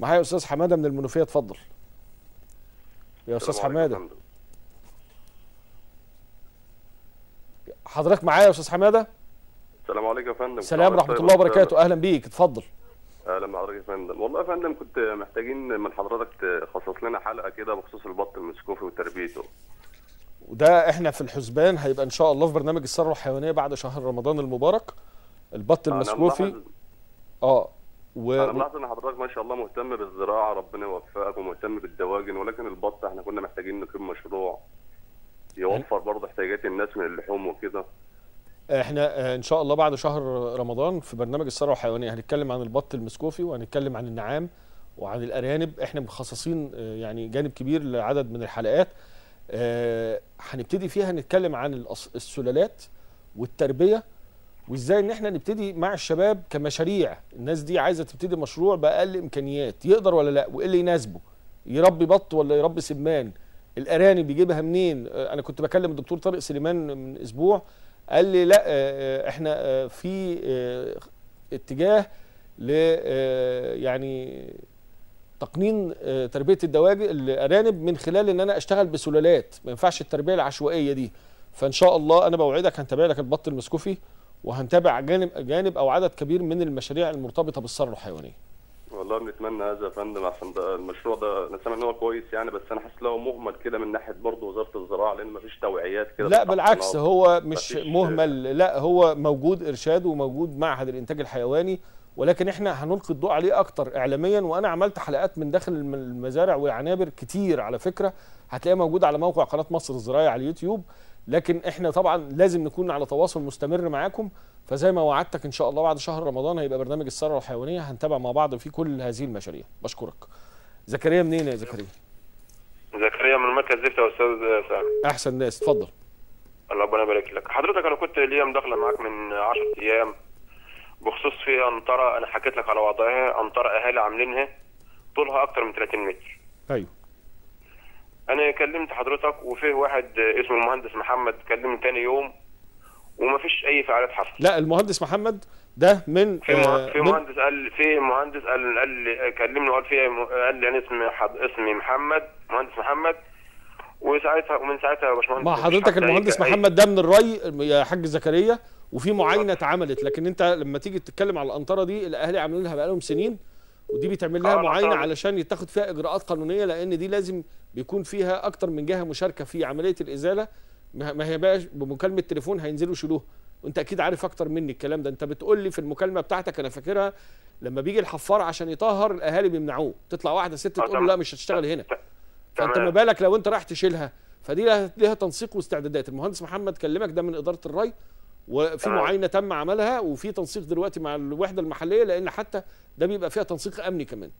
معايا أستاذ حمادة من المنوفية اتفضل. يا أستاذ حمادة. حضرتك معايا يا أستاذ حمادة؟ السلام عليكم يا فندم. سلام ورحمة الله وبركاته. أهلا بيك. اتفضل. أهلا بحضرتك يا فندم. والله يا فندم كنت محتاجين من حضرتك تخصص لنا حلقة كده بخصوص البط المسكوفي وتربيته. وده إحنا في الحسبان هيبقى إن شاء الله في برنامج الثروة الحيوانية بعد شهر رمضان المبارك. البط المسكوفي. آه. و... أنا ملاحظ إن حضرتك ما شاء الله مهتم بالزراعة ربنا يوفقك ومهتم بالدواجن ولكن البط إحنا كنا محتاجين نقيم مشروع يوفر برضه احتياجات الناس من اللحوم وكده. إحنا آه، إن شاء الله بعد شهر رمضان في برنامج الثروه الحيوانيه هنتكلم عن البط المسكوفي وهنتكلم عن النعام وعن الأرانب. إحنا مخصصين آه، يعني جانب كبير لعدد من الحلقات. آه، هنبتدي فيها نتكلم عن السلالات والتربية وإزاي إن إحنا نبتدي مع الشباب كمشاريع. الناس دي عايزة تبتدي مشروع بأقل إمكانيات يقدر ولا لأ؟ وإيه اللي يناسبه؟ يربي بط ولا يربي سمان. الأرانب بيجيبها منين؟ آه، أنا كنت بكلم الدكتور طارق سليمان من أسبوع قال لي لأ آه، آه، إحنا في اتجاه ل يعني تقنين تربية الدواجن الأرانب من خلال إن أنا أشتغل بسلالات. ما ينفعش التربية العشوائية دي. فإن شاء الله أنا بوعدك هنتابع لك البط المسكوفي. وهنتابع جانب جانب أو عدد كبير من المشاريع المرتبطة بالثروة الحيوانية. والله بنتمنى هذا يا فندم عشان ده المشروع ده أنا سامع إن هو كويس يعني بس أنا حاسس هو مهمل كده من ناحية برضه وزارة الزراعة لأن مفيش توعيات كده لا. بالعكس هو مش مهمل لا هو موجود إرشاد وموجود معهد الإنتاج الحيواني ولكن إحنا هنلقي الضوء عليه أكتر اعلاميا وأنا عملت حلقات من داخل الم- المزارع والعنابر كتير على فكرة. هتلاقيها موجودة على موقع قناة مصر الزراعية على اليوتيوب. لكن إحنا طبعا لازم نكون على تواصل مستمر معاكم. فزي ما وعدتك إن شاء الله بعد شهر رمضان هيبقى برنامج الثروة الحيوانية. هنتابع مع بعض في كل هذه المشاريع. بشكرك. زكريا منين يا زكريا؟ زكريا من مركز زفت يا أستاذ سامي أحسن ناس. اتفضل. الله ربنا يبارك لك. حضرتك أنا كنت ليا مداخلة معاك من 10 أيام. بخصوص في أنطرة أنا حكيت لك على وضعها. أنطرة أهالي عاملينها طولها أكتر من 30 متر. أيوه. أنا كلمت حضرتك وفيه واحد اسمه المهندس محمد كلمني تاني يوم ومفيش أي فعاليات حصل لا المهندس محمد ده من في مه- آه، في من- مهندس قال في مهندس قال قال كلمني وقال في قال لي أنا اسمي حض... اسمي محمد مهندس محمد. وساعتها ومن ساعتها يا باشمهندس مع مفيش حضرتك المهندس محمد ده من الري يا حاج زكريا وفي معاينة اتعملت. لكن أنت لما تيجي تتكلم على القنطره دي الاهالي عاملين لها بقالهم سنين ودي بيتعمل لها آه، معاينة. علشان يتاخد فيها إجراءات قانونية لأن دي لازم بيكون فيها أكتر من جهة مشاركة في عملية الإزالة. ما هي بقى بمكالمة تليفون هينزلوا يشيلوها. وأنت أكيد عارف أكتر مني الكلام ده. أنت بتقول لي في المكالمة بتاعتك أنا فاكرها لما بيجي الحفار عشان يطهر الأهالي بيمنعوه. تطلع واحدة ست آه، تقول له. لا مش هتشتغل هنا. فأنت. ما بالك لو أنت رايح تشيلها. فدي لها تنسيق واستعدادات. المهندس محمد كلمك ده من إدارة الري وفي تمام. معاينة تم عملها وفي تنسيق دلوقتي مع الوحدة المحلية لأن حتى ده بيبقى فيها تنسيق أمني كمان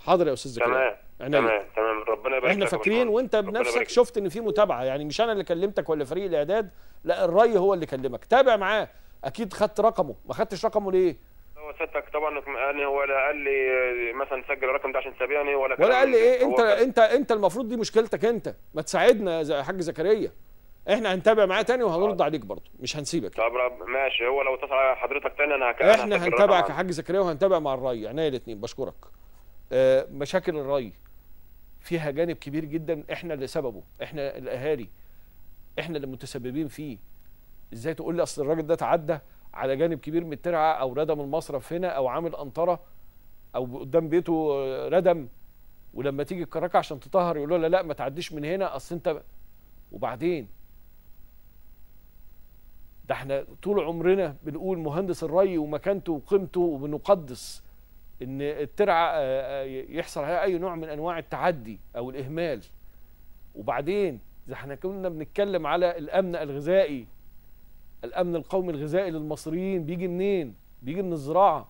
حاضر يا أستاذ زكريا تمام. تمام تمام ربنا يبارك إحنا فاكرين. وأنت بنفسك. شفت إن في متابعة يعني مش أنا اللي كلمتك ولا فريق الإعداد لا الري هو اللي كلمك تابع معاه أكيد خدت رقمه ما خدتش رقمه ليه هو سيادتك طبعا يعني هو لا قال لي مثلا سجل الرقم ده عشان تتابعني ولا ولا قال لي. إيه أنت أنت أنت المفروض دي مشكلتك أنت ما تساعدنا يا حاج زكريا إحنا هنتابع معاه تاني وهنرد عليك برضه. مش هنسيبك. طب رب- ماشي. هو لو اتصل على حضرتك تاني أنا هك... أنا إحنا هنتابعك يا حاج زكريا وهنتابع مع الري عينيا الاثنين بشكرك. آه، مشاكل الري فيها جانب كبير جدا. إحنا اللي سببه. إحنا الأهالي. إحنا اللي متسببين فيه. إزاي تقول لي أصل الراجل ده تعدى على جانب كبير من الترعة أو ردم المصرف هنا أو عامل قنطره أو قدام بيته آه، ردم؟ ولما تيجي الكراكة عشان تطهر يقولوا لها لا ما تعديش من هنا. أصل انت وبعدين؟ ده إحنا طول عمرنا بنقول مهندس الري ومكانته وقيمته وبنقدس إن الترعة آه، آه، يحصل عليها أي نوع من أنواع التعدي أو الإهمال. وبعدين إذا إحنا كنا بنتكلم على الأمن الغذائي الأمن القومي الغذائي للمصريين بيجي منين؟ بيجي من الزراعة.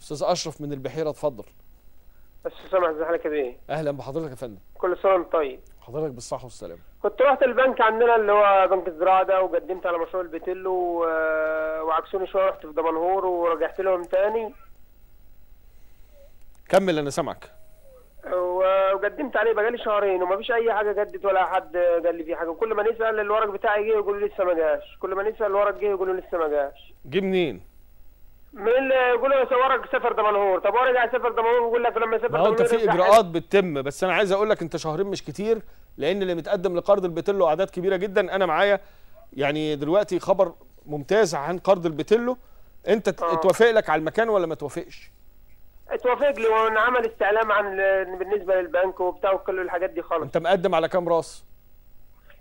أستاذ أشرف من البحيرة اتفضل. بس سامح ازي يا بيه أهلا بحضرتك يا فندم. كل سنة وأنت طيب. حضرتك بالصحة والسلامة. كنت رحت البنك عندنا اللي هو بنك الزراعة ده وقدمت على مشروع البيتيلو. وعكسوني شوية رحت في دمنهور ورجعت لهم تاني. كمل أنا سامعك. وقدمت عليه بقالي شهرين ومفيش أي حاجة جدت ولا حد قال لي في حاجة. كل ما نسأل الورق بتاعي جه يقولوا لسه ما جاش. كل ما نسأل الورق جه يقولوا لسه ما جاش. جه منين؟ من اللي يقولوا يصورك سفر دمنهور طب رجع سفر دمنهور ويقول لك لما ما هو انت دمنهور في اجراءات بتتم بس أنا عايز أقول لك انت شهرين مش كتير لأن اللي متقدم لقرض البتلو اعداد كبيرة جدا. أنا معايا يعني دلوقتي خبر ممتاز عن قرض البتلو انت آه. توافق لك على المكان ولا ما توافقش؟ اتوافق لي وأنا عمل استعلام عن ال- بالنسبة للبنك وبتاع وكل الحاجات دي خالص. انت مقدم على كام راس؟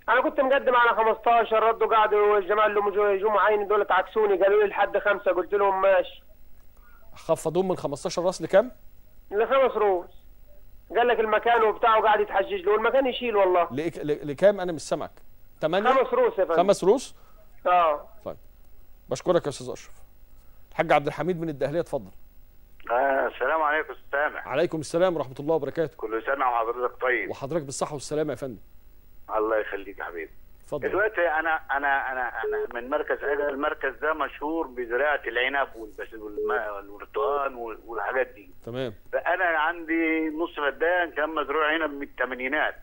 أنا كنت مقدم على 15 ردوا قعدوا الجماعة اللي هم جو- جو معاين دول عكسوني قالوا لي لحد خمسة قلت لهم ماشي. خفضوهم من 15 راس لكام لخمس روس قال لك المكان وبتاع وقاعد يتحجج له والمكان يشيل والله. لإك- ل- لكام؟ أنا مش سامعك. 8 خمس روس يا فندم. خمس روس آه. طيب. بشكرك يا أستاذ أشرف. الحاج عبد الحميد من الدهليه اتفضل. آه السلام عليكم أستاذ سامح. عليكم السلام ورحمة الله وبركاته. كل سنة وحضرتك طيب. وحضرتك بالصحة والسلامة يا فندم. الله يخليك يا حبيبي. اتفضل. دلوقتي أنا أنا أنا أنا من مركز المركز ده مشهور بزراعة العنب والبرتقال وال- والحاجات دي. تمام. فأنا عندي نص فدان كان مزروع عنب من الثمانينات.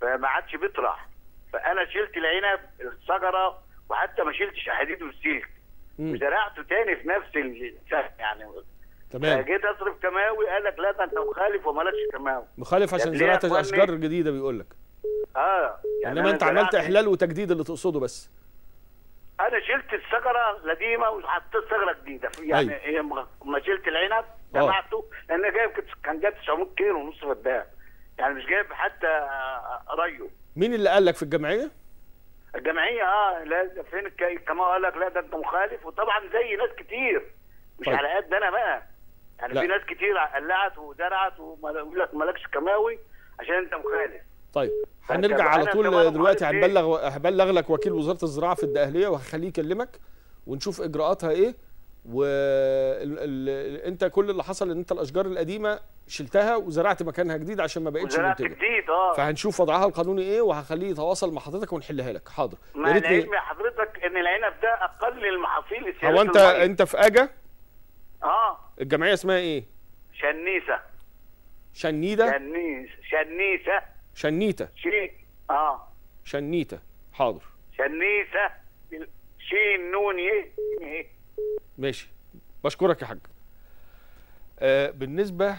فما عادش بيطرح. فأنا شلت العنب الشجره وحتى ما شلتش حديد والسلك. وزرعته تاني في نفس السنة يعني. تمام. جيت أصرف كماوي قال لك لا ده أنت مخالف ومالكش كماوي مخالف عشان زرعت؟ أشجار جديدة بيقول لك. آه إنما أنا أنت عملت إحلال وتجديد اللي تقصده بس. أنا شلت الشجره القديمة وحطيت شجره جديدة. يعني أيوة. هي ما شلت العنب جمعته لأن جايب كان جايب 900 كيلو ونص فدان يعني مش جايب حتى آه، ريو. مين اللي قال لك في الجمعية؟ الجمعية آه لا فين كمان قال لك لا ده أنت مخالف. وطبعا زي ناس كتير. مش طيب. على قد أنا بقى. يعني لا. في ناس كتير قلعت وزرعت ويقول لك مالكش كماوي عشان أنت مخالف. طيب طب هنرجع على طول دلوقتي؟ هنبلغ هبلغ لك وكيل وزارة الزراعة في الدقهلية وهخليه يكلمك ونشوف إجراءاتها إيه. و ال... ال... أنت كل اللي حصل إن أنت الأشجار القديمة شلتها وزرعت مكانها جديد عشان ما بقتش منتجة. جديد آه. فهنشوف وضعها القانوني إيه وهخليه يتواصل مع حضرتك ونحلها لك. حاضر. مع العلم يا حضرتك إن العنب ده أقل المحاصيل هو انت المية. أنت في اجا آه. الجمعية اسمها إيه؟ شنيسة. شنيدة؟ شنيس شنيسة. شنيتة. شي آه. شنيتة. حاضر. شنيسه بال- شين نون ي ي. ماشي. بشكرك يا حاج. آه بالنسبة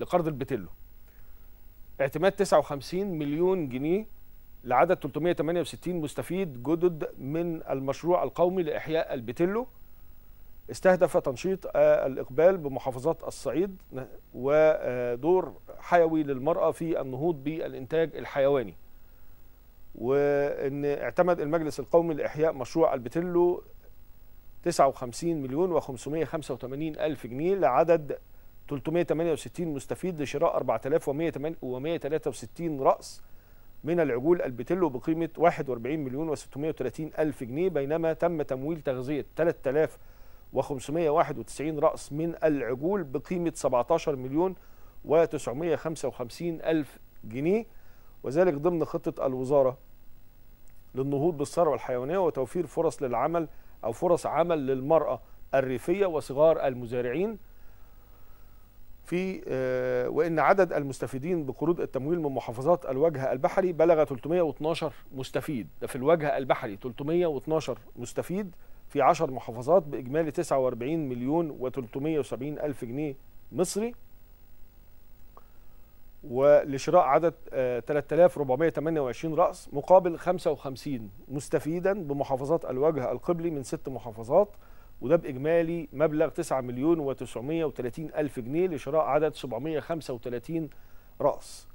لقرض البتلو اعتماد 59 مليون جنيه لعدد 368 مستفيد جدد من المشروع القومي لإحياء البتلو استهدف تنشيط آه، الإقبال بمحافظات الصعيد ودور آه، حيوي للمرأة في النهوض بالإنتاج الحيواني. وأن اعتمد المجلس القومي لإحياء مشروع البتلو 59 مليون و585 ألف جنيه لعدد 368 مستفيد لشراء 4163 رأس من العجول البتلو بقيمة 41 مليون و630 ألف جنيه بينما تم تمويل تغذية 3000 و591 رأس من العجول بقيمة 17 مليون و955 ألف جنيه وذلك ضمن خطة الوزارة للنهوض بالثروة الحيوانية وتوفير فرص للعمل أو فرص عمل للمرأة الريفية وصغار المزارعين في آه، وإن عدد المستفيدين بقروض التمويل من محافظات الوجه البحري بلغ 312 مستفيد. ده في الوجه البحري 312 مستفيد. في 10 محافظات بإجمالي 49 مليون و370 ألف جنيه مصري. ولشراء عدد آه، 3428 رأس مقابل 55 مستفيدا بمحافظات الوجه القبلي من ست محافظات وده بإجمالي مبلغ 9 مليون و930 ألف جنيه لشراء عدد 735 رأس.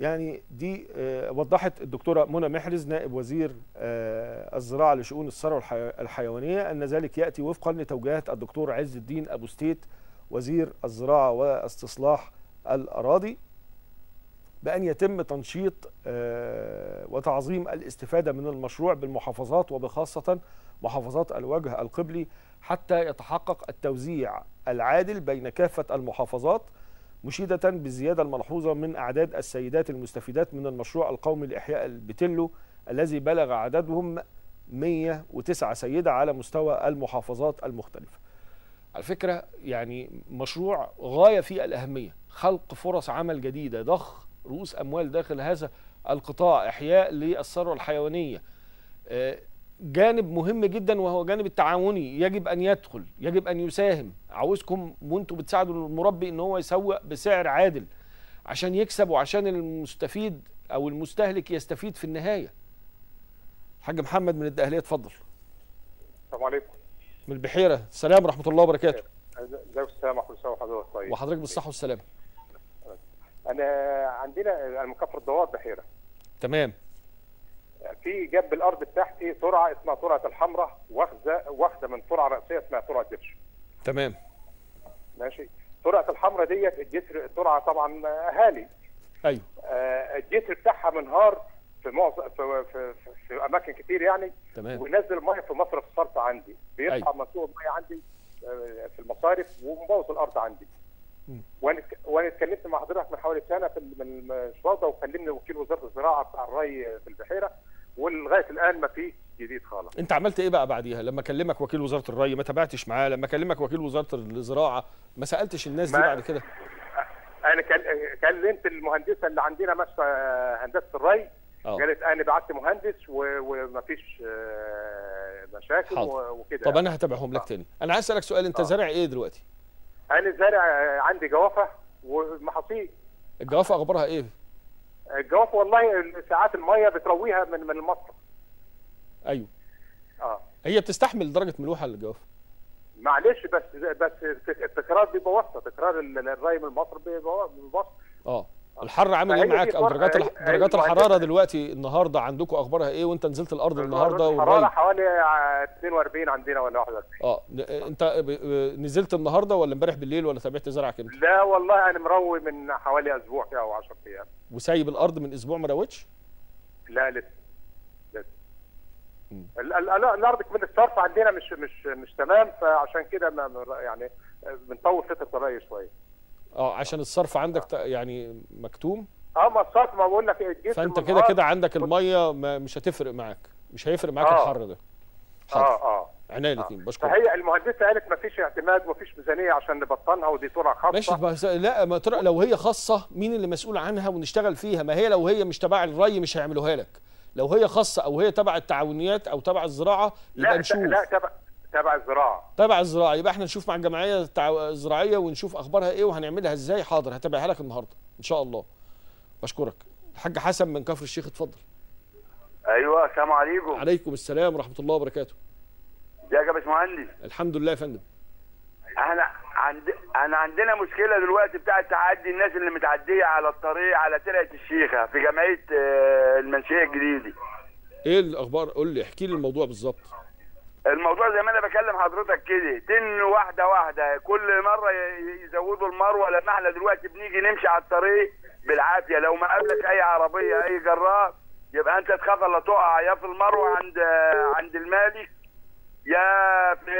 يعني دي آه، وضحت الدكتورة منى محرز نائب وزير آه، الزراعة لشؤون الثروة الحي- الحيوانية أن ذلك يأتي وفقا لتوجيهات الدكتور عز الدين أبو ستيت وزير الزراعة واستصلاح الأراضي بأن يتم تنشيط آه، وتعظيم الاستفادة من المشروع بالمحافظات وبخاصة محافظات الوجه القبلي حتى يتحقق التوزيع العادل بين كافة المحافظات مشيدة بالزيادة الملحوظة من أعداد السيدات المستفيدات من المشروع القومي لإحياء البتلو الذي بلغ عددهم 109 سيدة على مستوى المحافظات المختلفة. على فكرة يعني مشروع غاية في الأهمية خلق فرص عمل جديدة ضخ رؤوس أموال داخل هذا القطاع إحياء للثروة الحيوانية. آه، جانب مهم جدا وهو جانب التعاوني. يجب أن يدخل يجب أن يساهم. عاوزكم وأنتم بتساعدوا المربي إن هو يسوق بسعر عادل عشان يكسب وعشان المستفيد أو المستهلك يستفيد في النهاية. حاج محمد من الدقهلية اتفضل. السلام عليكم. من البحيرة. السلام ورحمة الله وبركاته. ازيك السلام كل سنه وحضرتك طيب. وحضرتك بالصحة والسلامة. أنا عندنا أنا من كفر الدوار بحيرة. تمام. في جنب الأرض بتاعتي ترعه اسمها ترعه الحمراء واخده واخده من ترعه رئيسيه اسمها ترعه جبش تمام. ماشي. ترعه الحمراء ديت الجسر الترعه طبعا اهالي أيوه. آه، الجسر بتاعها منهار في معظم في, في, في, في أماكن كتير يعني. تمام. وينزل مية في مصرف الصرف عندي. بيرفع أيوة. منسوب الميه عندي آه، في المصارف ومبوظ الأرض عندي. وأنا وأنا اتكلمت مع حضرتك من حوالي سنة في من المشوار ده وكلمني وكيل وزاره الزراعة بتاع الري في البحيرة. ولغاية الآن ما فيش جديد خالص. أنت عملت إيه بقى بعديها؟ لما كلمك وكيل وزارة الري ما تابعتش معاه لما كلمك وكيل وزارة الزراعة ما سألتش الناس دي بعد كده؟ أنا كل- كلمت المهندسة اللي عندنا ماشية هندسة الري آه. قالت أنا بعت مهندس ومفيش آه، مشاكل وكده. طب أنا هتابعهم لك تاني. أنا عايز أسألك سؤال أنت آه. زارع إيه دلوقتي؟ أنا زارع عندي جوافة ومحاصيل. الجوافة أخبارها إيه؟ الجوافه والله ساعات المية بترويها من من المصرف أيوه. آه. هي بتستحمل درجة ملوحة الجوافه معلش بس بس التكرار بيبوظها تكرار ال- الري من بيبوظ- بيبوظها آه. الحر عامل إيه معاك؟ أو درجات الح... درجات الحرارة دلوقتي النهارده عندكم أخبارها إيه؟ وأنت نزلت الأرض النهارده الحرارة حوالي 42 عندنا ولا 21 آه أنت نزلت النهارده ولا امبارح بالليل ولا تابعت زرعك إمتى؟ لا والله أنا مروي من حوالي أسبوع كده أو 10 أيام. وسايب الأرض من أسبوع ما روتش؟ لا لسه لسه. الأرض من الصرف عندنا مش مش مش تمام فعشان كده يعني بنطول فتره الري شوية. آه عشان الصرف عندك يعني مكتوم؟ آه ما الصرف ما بقول لك الجسم فانت كده كده عندك المية ما مش هتفرق معاك. مش هيفرق معاك آه. الحر ده. حاضر آه آه. عناية الاثنين بشكرك. فهي المهندسة قالت ما فيش اعتماد وما فيش ميزانية عشان نبطنها ودي طرق خاصة. ماشي بس لا ما ترى لو هي خاصة مين اللي مسؤول عنها ونشتغل فيها؟ ما هي لو هي مش تبع الري مش هيعملوها لك. لو هي خاصة أو هي تبع التعاونيات أو تبع الزراعة يبقى لا نشوف. لا تبع تبع الزراعة. تبع الزراعة. يبقى إحنا نشوف مع الجمعية التع- الزراعية ونشوف أخبارها إيه وهنعملها إزاي. حاضر هتابعها لك النهارده إن شاء الله. بشكرك. الحاج حسن من كفر الشيخ اتفضل. أيوه السلام عليكم. عليكم السلام ورحمة الله وبركاته. إزيك يا باشمهندس؟ الحمد لله يا فندم. إحنا عند أنا عندنا مشكلة دلوقتي بتاعة تعدي الناس اللي متعدية على الطريق على ترعه الشيخة في جمعية آه، المنشية الجديدة. إيه الأخبار؟ قول لي احكي لي الموضوع بالظبط. الموضوع زي ما أنا بكلم حضرتك كده تن واحدة واحدة كل مرة يزودوا المروة لما إحنا دلوقتي بنيجي نمشي على الطريق بالعافية. لو ما قابلك أي عربية أي جرار يبقى أنت تخاف الا تقع يا في المروة عند عند المالك يا في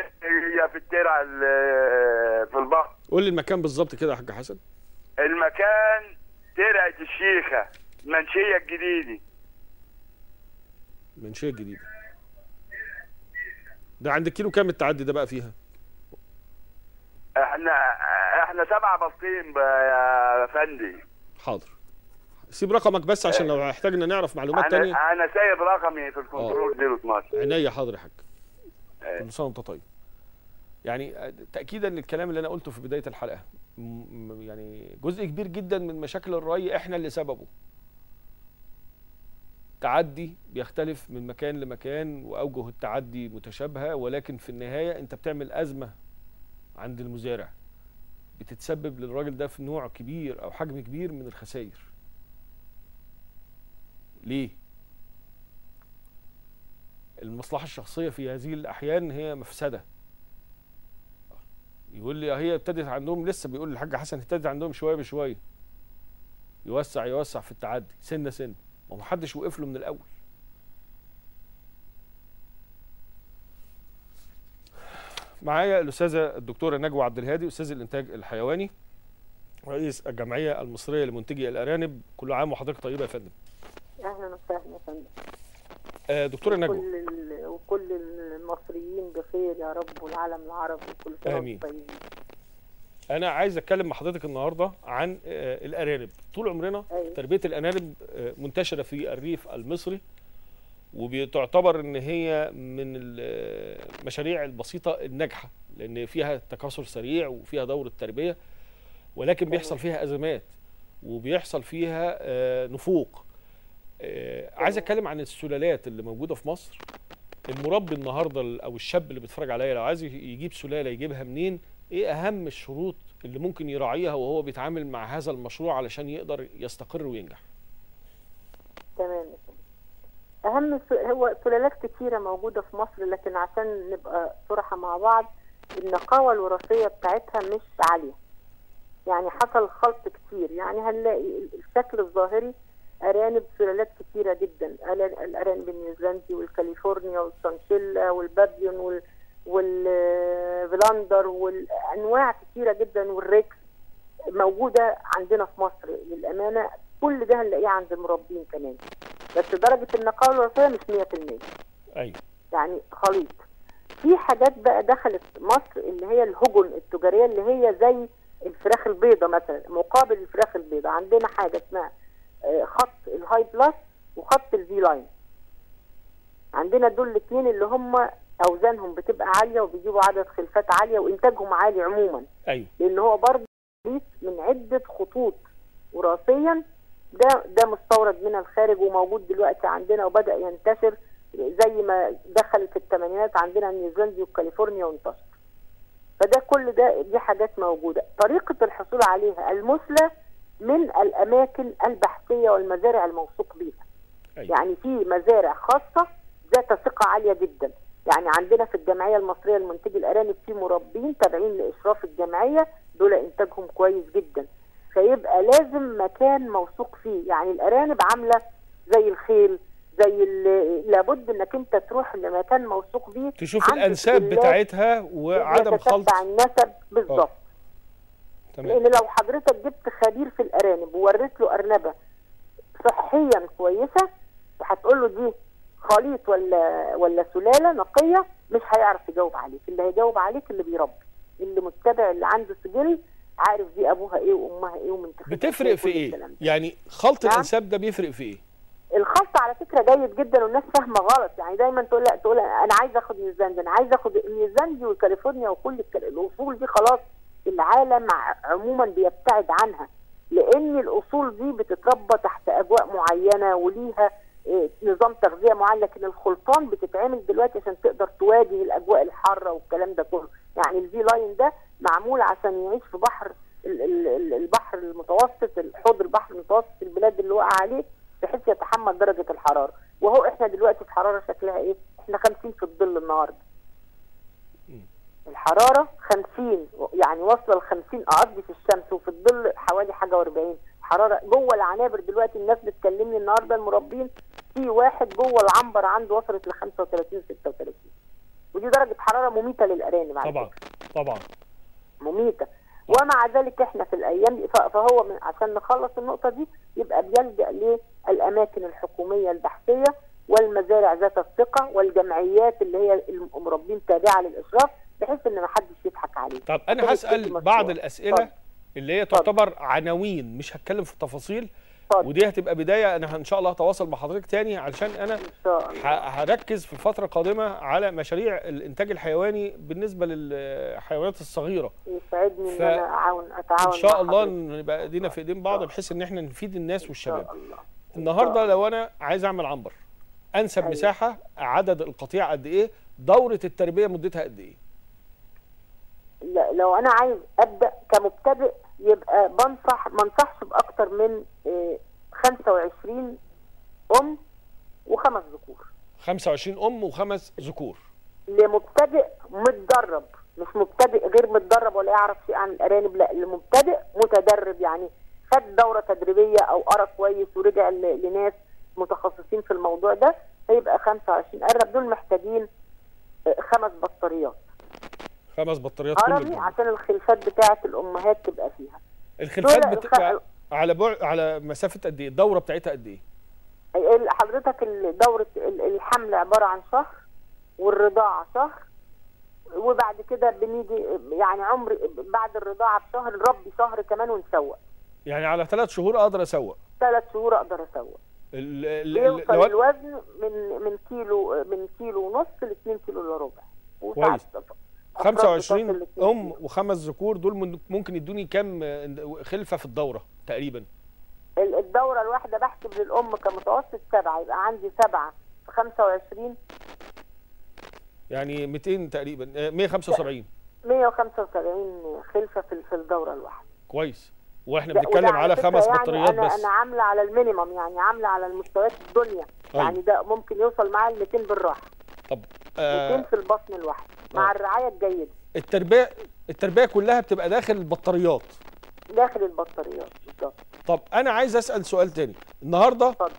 يا في الترع ال- في البحر. قول لي المكان بالظبط كده يا حاج حسن. المكان ترعة الشيخة المنشية الجديدة. منشية جديدة. ده عند الكيلو كام التعدي ده بقى فيها؟ إحنا إحنا سبعة بسطين بقى يا فندي. حاضر. سيب رقمك بس عشان لو احتاجنا نعرف معلومات تانية. أنا أنا سايب رقمي في الكنترول 012 عينيا حاضر يا حاج. إيه. كل سنة وأنت طيب. يعني تاكيدا للكلام اللي أنا قلته في بداية الحلقة يعني جزء كبير جدا من مشاكل الري إحنا اللي سببه. تعدي بيختلف من مكان لمكان وأوجه التعدي متشابهة ولكن في النهاية أنت بتعمل أزمة عند المزارع. بتتسبب للراجل ده في نوع كبير أو حجم كبير من الخسائر. ليه؟ المصلحة الشخصية في هذه الأحيان هي مفسدة. يقول لي هي ابتدت عندهم لسه بيقول الحاج حسن ابتدت عندهم شوية بشوية. يوسع يوسع في التعدي سنة سنة. ما محدش وقف له من الأول. معايا الأستاذة الدكتورة نجوى عبد الهادي أستاذ الإنتاج الحيواني رئيس الجمعية المصرية لمنتجي الأرانب كل عام وحضرتك طيبة يا فندم. أهلا وسهلا يا فندم. آه دكتورة نجوى. وكل ال- وكل المصريين بخير يا رب والعالم العربي كل سنه. وأنتم طيبين أنا عايز أتكلم مع حضرتك النهارده عن آه، الأرانب. طول عمرنا أيوة. تربية الأرانب آه، منتشرة في الريف المصري وبتعتبر إن هي من المشاريع البسيطة الناجحة لأن فيها تكاثر سريع وفيها دورة تربية ولكن بيحصل فيها أزمات وبيحصل فيها آه، نفوق. آه، عايز أتكلم عن السلالات اللي موجودة في مصر. المربي النهارده ال- أو الشاب اللي بيتفرج عليا لو عايز يجيب سلالة يجيبها منين؟ إيه اهم الشروط اللي ممكن يراعيها وهو بيتعامل مع هذا المشروع علشان يقدر يستقر وينجح؟ تمام أهم هو سلالات كتيرة موجودة في مصر لكن عشان نبقى صراحة مع بعض النقاوة الوراثية بتاعتها مش عالية. يعني حصل خلط كتير. يعني هنلاقي ال- الشكل الظاهري أرانب سلالات كتيرة جدا. الأرانب النيوزيلندي والكاليفورنيا والشانشيلا والبابيون وال والفلاندر والأنواع كتيرة جدا والريكس موجودة عندنا في مصر للأمانة. كل ده هنلاقيه عند المربين كمان. بس درجة النقاوه الوراثيه مش 100% أيوه. يعني خليط. في حاجات بقى دخلت مصر اللي هي الهجن التجارية اللي هي زي الفراخ البيضاء مثلا. مقابل الفراخ البيضاء عندنا حاجة اسمها آه، خط ال Hyplus وخط ال V-Line. عندنا دول الاثنين اللي هم أوزانهم بتبقى عالية وبيجيبوا عدد خلفات عالية وإنتاجهم عالي عموما. أيوه. لأن هو برضه من عدة خطوط. وراثيا ده ده مستورد من الخارج وموجود دلوقتي عندنا وبدأ ينتشر زي ما دخل في الثمانينات عندنا نيوزيلندي وكاليفورنيا وانتشر. فده كل ده دي حاجات موجودة. طريقة الحصول عليها المثلى من الأماكن البحثية والمزارع الموثوق بيها. أيوة. يعني في مزارع خاصة ذات ثقة عالية جدا. يعني عندنا في الجمعية المصرية لمنتجي الأرانب في مربين تابعين لإشراف الجمعية دول إنتاجهم كويس جدا. فيبقى لازم مكان موثوق فيه. يعني الأرانب عاملة زي الخيل زي لابد إنك أنت تروح لمكان موثوق فيه تشوف الأنساب بتاعتها وعدم خلط. النسب. بالظبط. تمام. لأن لو حضرتك جبت خبير في الأرانب ووريت له أرنبة صحيا كويسة وهتقول له دي خليط ولا ولا سلالة نقية مش هيعرف يجاوب عليك. اللي هيجاوب عليك اللي بيربي اللي متبع اللي عنده سجل عارف دي أبوها إيه وأمها إيه ومنتخبها بتفرق في إيه؟ يعني خلط نعم. الإنساب ده بيفرق في إيه؟ الخلط على فكرة جيد جدا والناس فاهمة غلط. يعني دايما تقول لا تقول أنا عايز آخد نيوزيلندا أنا عايز آخد نيوزيلندي وكاليفورنيا وكل الأصول دي خلاص العالم عموما بيبتعد عنها لأن الأصول دي بتتربى تحت أجواء معينة وليها نظام تغذية معين لكن الخلطان بتتعمل دلوقتي عشان تقدر تواجه الأجواء الحارة والكلام ده كله. يعني ال V-Line ده معمول عشان يعيش في بحر ال- ال- ال- البحر المتوسط حوض البحر المتوسط البلاد اللي وقع عليه بحيث يتحمل درجة الحرارة. وهو إحنا دلوقتي في حرارة شكلها إيه؟ إحنا 50 في الظل النهارده. الحرارة 50 يعني واصلة ل 50 قصدي في الشمس وفي الظل حوالي حاجة و40 حرارة جوه العنابر دلوقتي الناس بتكلمني النهارده المربين في واحد جوه العنبر عنده وصلت ل 35 36 ودي درجة حرارة مميتة للأرانب على طبعا طبعا. مميتة. ومع ذلك إحنا في الأيام دي فهو من عشان نخلص النقطة دي يبقى بيلجأ للأماكن الحكومية البحثية والمزارع ذات الثقة والجمعيات اللي هي المربين تابعة للإشراف بحيث إن ما حدش يضحك عليه. طب أنا هسأل. بعض الأسئلة. اتفضل. اللي هي. تعتبر عناوين مش هتكلم في التفاصيل. ودي هتبقى بداية أنا إن شاء الله هتواصل مع حضرتك تاني علشان أنا هركز في الفترة القادمه على مشاريع الإنتاج الحيواني بالنسبة للحيوانات الصغيرة يسعدني ف- ان أنا اعاون أتعاون إن شاء الله. نبقى ايدينا في إيدين بعض بحيث إن إحنا نفيد الناس والشباب النهارده لو أنا عايز أعمل عنبر أنسب أيوة. مساحة عدد القطيع قد إيه دورة التربية مدتها قد إيه لا لو أنا عايز أبدأ كمبتدئ يبقى بنصح ما انصحش بأكتر من إيه، 25 أم وخمس ذكور. 25 أم وخمس ذكور. لمبتدئ متدرب. مش مبتدئ غير متدرب ولا يعرف شيء عن الأرانب لا لمبتدئ متدرب يعني. خد دورة تدريبية أو قرأ كويس ورجع لناس متخصصين في الموضوع ده هيبقى 25 ارنب دول محتاجين آه، خمس بطاريات خمس بطاريات كل عربي. عشان الخلفات بتاعة الأمهات تبقى فيها. الخلفات بتبقى الخ- على بعد على مسافة قد إيه؟ الدورة بتاعتها قد إيه؟ حضرتك ال- الحمل عبارة عن شهر والرضاعة شهر وبعد كده بنيجي يعني عمر بعد الرضاعة بشهر نربي شهر كمان ونسوق. يعني على ثلاث شهور أقدر أسوق؟ ثلاث شهور أقدر أسوق. ال- ال- بيوصل لو- الوزن من من كيلو من كيلو ونص ل 2 كيلو إلا ربع. وساعات 25 بتصل ل 2 أم. وخمس ذكور دول ممكن يدوني كام آه، خلفة في الدورة تقريبا؟ ال- الدورة الواحدة بحسب للأم كمتوسط سبعة يبقى عندي سبعة. في 25 يعني 200 تقريبا آه، 175 175 خلفة في في الدورة الواحدة. كويس. وإحنا بنتكلم على خمس يعني بطاريات أنا بس. أنا عاملة على المينيمم يعني عاملة على المستويات الدنيا. أيوة. يعني ده ممكن يوصل معايا ل 200 بالراحة. طب 200 آه في البطن الواحد مع آه. الرعاية الجيدة. التربية التربية كلها بتبقى داخل البطاريات. داخل البطاريات بالظبط. طب أنا عايز أسأل سؤال تاني. النهارده اتفضل.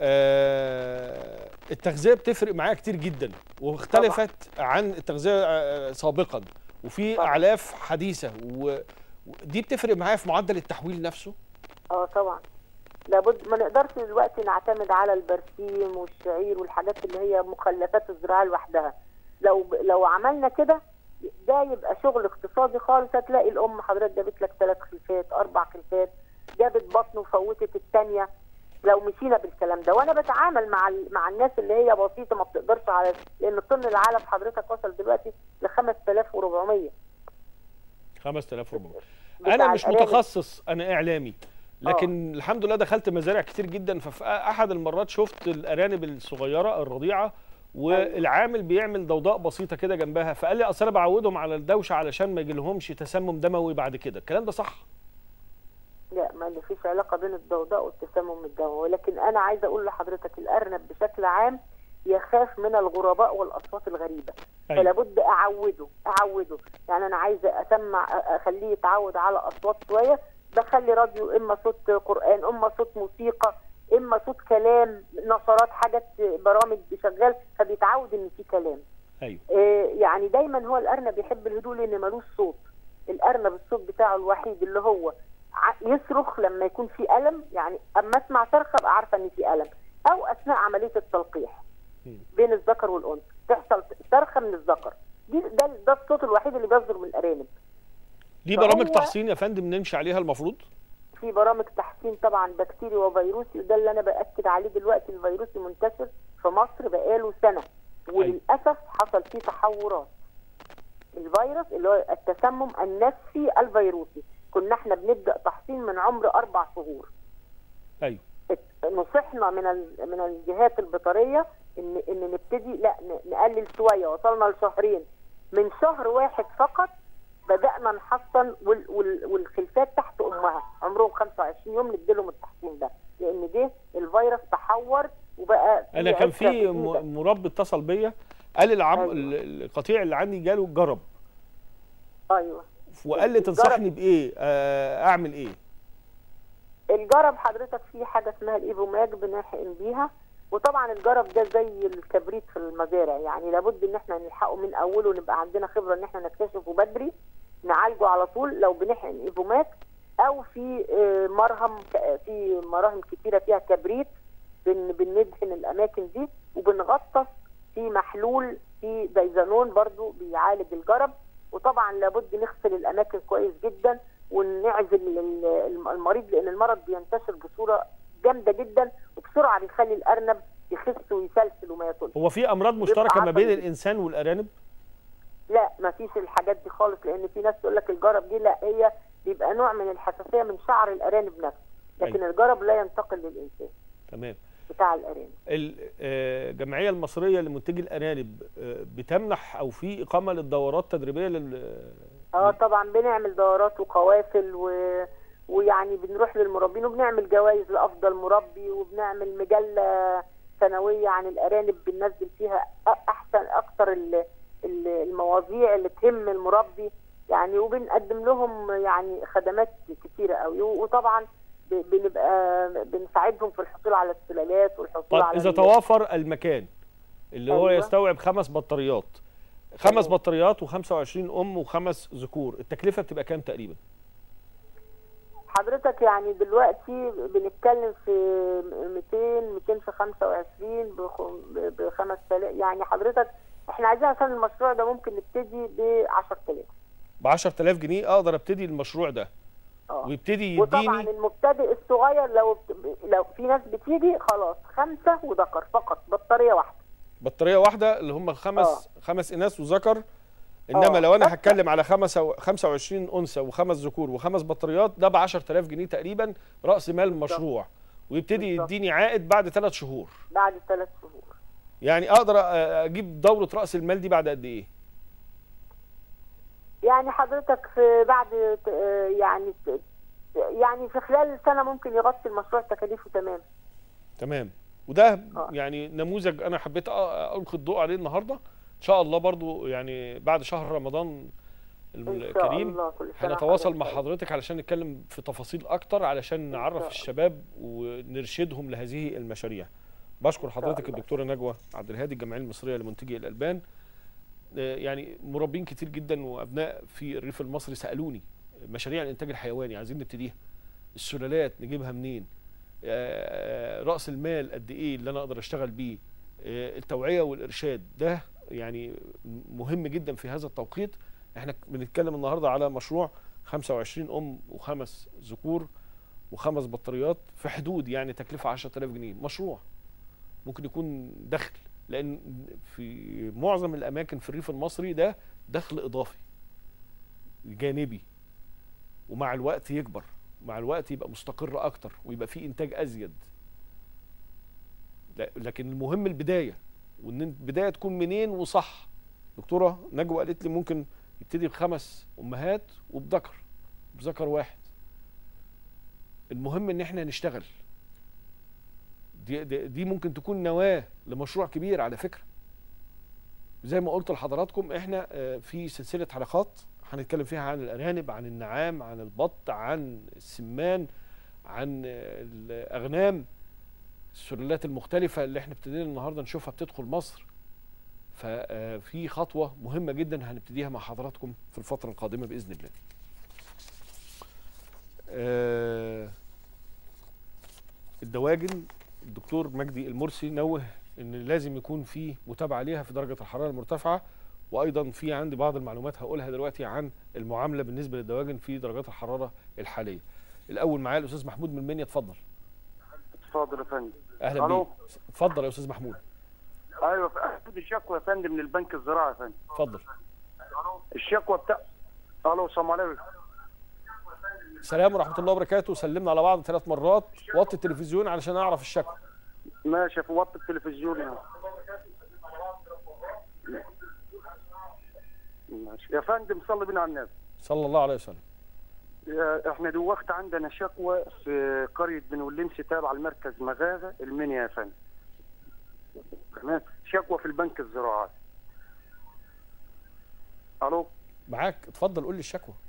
آه التغذية بتفرق معايا كتير جدا واختلفت عن التغذية آه سابقا. وفي طبعا. اعلاف حديثة ودي بتفرق معايا في معدل التحويل نفسه؟ آه طبعا. لابد ما نقدرش دلوقتي نعتمد على البرسيم والشعير والحاجات اللي هي مخلفات الزراعة لوحدها. لو لو عملنا كده ده يبقى شغل اقتصادي خالص. هتلاقي الأم حضرتك جابت لك ثلاث خلفات أربع خلفات جابت بطن وفوتت الثانية لو مشينا بالكلام ده وأنا بتعامل مع ال- مع الناس اللي هي بسيطة ما بتقدرش على لأن طن العلف حضرتك وصل دلوقتي ل 5400 5400 بتاع أنا مش. متخصص أنا إعلامي. لكن الحمد لله دخلت مزارع كتير جدا ففي أحد المرات شفت الأرانب الصغيرة الرضيعة والعامل بيعمل ضوضاء بسيطة كده جنبها فقال لي أصل أنا بعودهم على الدوشة علشان ما يجيلهمش تسمم دموي بعد كده. الكلام ده صح؟ لا ما اللي فيش علاقة بين الضوضاء والتسمم الدموي. ولكن أنا عايزه أقول لحضرتك الأرنب بشكل عام يخاف من الغرباء والأصوات الغريبة. أيوة. فلا بد أعوده أعوده. يعني أنا عايزة أسمع أخليه يتعود على أصوات شوية بخلي راديو إما صوت قرآن إما صوت موسيقى إما صوت كلام نشرات حاجات برامج شغال فبيتعود إن في كلام. أيوه. آه، يعني دايما هو الأرنب يحب الهدوء لأن ملوش صوت. الأرنب الصوت بتاعه الوحيد اللي هو يصرخ لما يكون في ألم يعني أما أسمع صرخة أبقى عارفة إن في ألم. أو أثناء عملية التلقيح. بين الذكر والأنثى. تحصل صرخة من الذكر. دي ده ده الصوت الوحيد اللي بيصدر من الأرانب. دي برامج تحصين يا فندم نمشي عليها المفروض؟ في برامج تحسين طبعا بكتيري وفيروسي وده اللي أنا بأكد عليه دلوقتي الفيروسي منتشر في مصر بقاله سنة. وللأسف حصل فيه تحورات. الفيروس اللي هو التسمم النفسي الفيروسي. كنا إحنا بنبدأ تحصين من عمر أربع شهور. أيوه. نصحنا من من الجهات البيطرية إن إن نبتدي لا نقلل شوية. وصلنا لشهرين. من شهر واحد فقط بدأنا نحصن وال وال والخلفات تحت أمها عمرهم 25 يوم نديلهم التحصين ده لأن جه الفيروس تحور وبقى أنا كان في جديدة. م- مربي اتصل بيا قال العم أيوة. ال- القطيع اللي عندي جاله جرب أيوه وقال لي. تنصحني بإيه آه، أعمل إيه الجرب حضرتك في حاجة اسمها ال Ivomec بنحقن بيها وطبعا الجرب ده زي الكبريت في المزارع يعني لابد إن إحنا نلحقه من أوله ونبقى عندنا خبرة إن إحنا نكتشفه بدري نعالجه على طول لو بنحقن Ivomec أو في آه، مرهم في مراهم كتيرة فيها كبريت بن بندهن الأماكن دي وبنغطس في محلول في دايزانون برضو بيعالج الجرب. وطبعا لابد نغسل الأماكن كويس جدا ونعزل ال- ال- المريض لأن المرض بينتشر بصورة جامدة جدا وبسرعة بيخلي الأرنب يخس ويسلسل وما ياكلش هو في أمراض مشتركة ما بين. الإنسان والأرانب؟ لا ما فيش الحاجات دي خالص لأن في ناس تقول لك الجرب دي لا هي بيبقى نوع من الحساسية من شعر الأرانب نفسه لكن الجرب لا ينتقل للإنسان. تمام. بتاع الأرانب. ال- آه، الجمعية المصرية لمنتجي الأرانب آه، بتمنح أو في إقامة للدورات تدريبية لل آه طبعا بنعمل دورات وقوافل و... ويعني بنروح للمربين وبنعمل جوائز لأفضل مربي وبنعمل مجلة سنوية عن الأرانب بننزل فيها أحسن أكثر ال- المواضيع اللي تهم المربي يعني وبنقدم لهم يعني خدمات كتيرة قوي وطبعا بنبقى بنساعدهم في الحصول على السلالات والحصول طب على إذا توافر المكان اللي هو أيوة. يستوعب خمس بطاريات خمس تمام. بطاريات و25 أم وخمس ذكور التكلفة بتبقى كام تقريبا حضرتك يعني دلوقتي بنتكلم في 200 200 في 25 ب 5000 يعني حضرتك إحنا عايزين عشان المشروع ده ممكن نبتدي ب 10000 ب 10000 جنيه؟ أقدر ابتدي المشروع ده. آه. ويبتدي وطبعا يديني المبتدئ الصغير لو بت- لو في ناس بتيجي خلاص خمسة وذكر فقط بطارية واحدة. بطارية واحدة اللي هم خمس آه. خمس إناث وذكر. إنما آه. لو أنا هتكلم على خمسة 25 أنثى وخمس ذكور وخمس بطاريات ده ب 10000 جنيه تقريبا رأس مال المشروع. ويبتدي. يديني عائد بعد ثلاث شهور. بعد ثلاث شهور. يعني أقدر أجيب دورة رأس المال دي بعد قد إيه يعني حضرتك في بعد يعني يعني في خلال سنة ممكن يغطي المشروع تكاليفه تمام تمام وده آه. يعني نموذج أنا حبيت القي الضوء عليه النهارده إن شاء الله برضو يعني بعد شهر رمضان الكريم هنتواصل مع. حضرتك علشان نتكلم في تفاصيل أكتر علشان نعرف. الشباب ونرشدهم لهذه المشاريع بشكر حضرتك. الدكتورة نجوى عبد الهادي الجمعيه المصرية لمنتجي الألبان. آه، يعني مربين كتير جدا وأبناء في الريف المصري سألوني مشاريع الإنتاج الحيواني عايزين نبتديها. السلالات نجيبها منين؟ آه، رأس المال قد إيه اللي أنا أقدر أشتغل بيه؟ آه، التوعية والإرشاد ده يعني مهم جدا في هذا التوقيت. إحنا بنتكلم النهارده على مشروع 25 أم وخمس ذكور وخمس بطاريات في حدود يعني تكلفة 10000 جنيه. مشروع. ممكن يكون دخل لأن في معظم الأماكن في الريف المصري ده دخل إضافي جانبي ومع الوقت يكبر مع الوقت يبقى مستقر أكتر ويبقى فيه إنتاج أزيد. لكن المهم البداية وإن البداية تكون منين وصح. دكتورة نجوى قالت لي ممكن يبتدي بخمس أمهات وبذكر بذكر واحد. المهم إن إحنا نشتغل. دي, دي, دي ممكن تكون نواة لمشروع كبير على فكرة. زي ما قلت لحضراتكم إحنا آه، في سلسلة حلقات هنتكلم فيها عن الأرانب عن النعام عن البط عن السمان عن آه، الأغنام السلالات المختلفة اللي إحنا ابتدينا النهارده نشوفها بتدخل مصر. ففي خطوة مهمة جدا هنبتديها مع حضراتكم في الفترة القادمة بإذن الله. آه، الدواجن الدكتور مجدي المرسي نوه إن لازم يكون في متابعة ليها في درجة الحرارة المرتفعة وأيضا في عندي بعض المعلومات هقولها دلوقتي عن المعاملة بالنسبة للدواجن في درجات الحرارة الحالية. الأول معايا الأستاذ محمود من منيا اتفضل. اتفضل يا فندم. أهلا. بيك. اتفضل يا أستاذ محمود. أيوه اخد الشكوى يا فندم من البنك الزراعي يا فندم. اتفضل. الشكوى بتاع ألو السلام عليكم. السلام ورحمة الله وبركاته. سلمنا على بعض ثلاث مرات. وطي التلفزيون علشان أعرف الشكوى ماشي في وقت التلفزيون يعني. ماشي. يا فندم صلي بينا على النبي. صلى الله عليه وسلم. إحنا دلوقتي عندنا شكوى في قرية بن ولمس تابعة لمركز مغاغه المنيا يا فندم. تمام؟ شكوى في البنك الزراعي. ألو؟ معاك؟ اتفضل قول لي الشكوى. الش...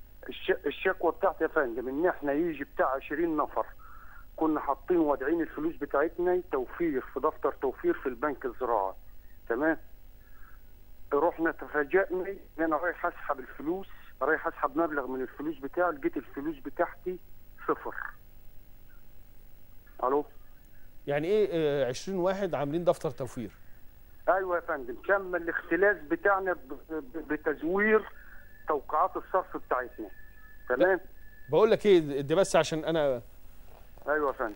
الشكوى بتاعتي يا فندم إن إحنا يجي بتاع 20 نفر كنا حاطين وادعين الفلوس بتاعتنا توفير في دفتر توفير في البنك الزراعي تمام؟ رحنا تفاجئنا إن أنا رايح أسحب الفلوس رايح أسحب مبلغ من الفلوس بتاعي لقيت الفلوس بتاعتي صفر. ألو؟ يعني إيه آه، 20 واحد عاملين دفتر توفير؟ أيوه يا فندم تم الاختلاس بتاعنا. بتزوير توقعات الصرف بتاعتنا. تمام؟ بقول لك إيه دي بس عشان أنا أيوه يا فندم.